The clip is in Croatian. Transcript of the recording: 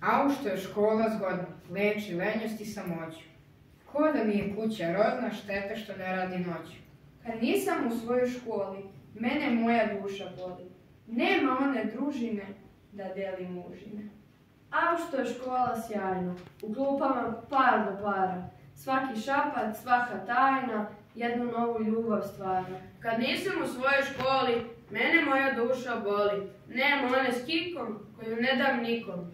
au što je škola zgodna, leči lenjost i samoću. Ko da mi je kuća rodna, šteta što ne radi noću. Kad nisam u svojoj školi, mene moja duša boli. Nema one družine da deli mužine. Au što je škola sjajna, u klupama par do para. Svaki šapat, svaka tajna, jednu novu ljubav stvara. Kad nisam u svojoj školi, mene moja duša boli. Nema one s kikom koju ne dam nikom.